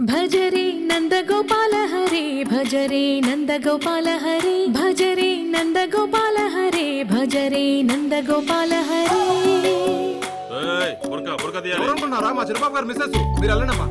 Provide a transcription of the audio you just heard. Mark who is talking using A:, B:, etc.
A: భజరే నందగోపాల హరే భజరే నందగోపాల హరే భజరే నందగోపాల హరే భజరే నందగోపాల హరే.
B: ఏయ్, బుర్కా బుర్కా తీయాలి.
C: ఎవరనుకున్నారా మా చిరబాబు గారు మిస్సెస్ మీరు వెళ్ళండమ్మా.